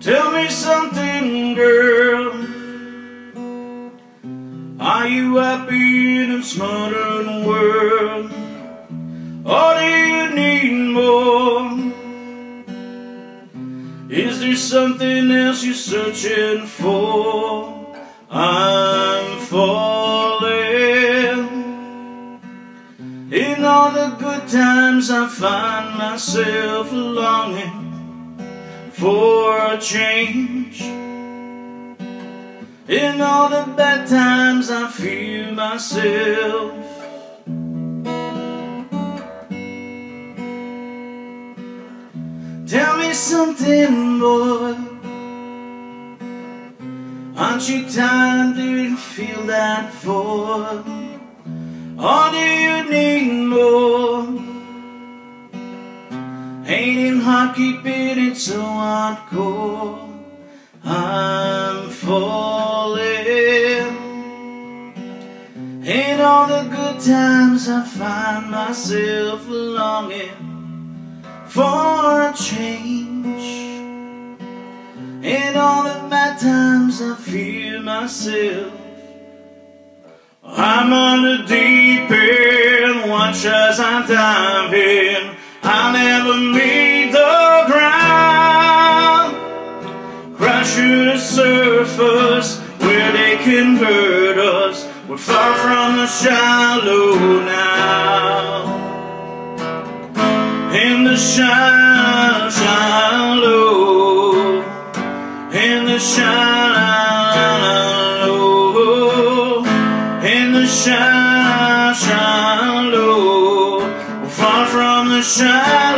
Tell me something, girl. Are you happy in this modern world? Or do you need more? Is there something else you're searching for? I'm falling. In all the good times I find myself longing for a change. In all the bad times I feel myself Tell me something, boy Aren't you tired? You feel that for? Or do you need more? Ain't hard keeping it so hardcore I'm falling. In all the good times I find myself longing for a change. In all the bad times I feel myself. I'm on the deep end, watch as I dive in I'll never meet to the surface where they can hurt us. We're far from the shallow now. In the shallow, shallow. In the shallow. In the shallow, shallow. Far from the shallow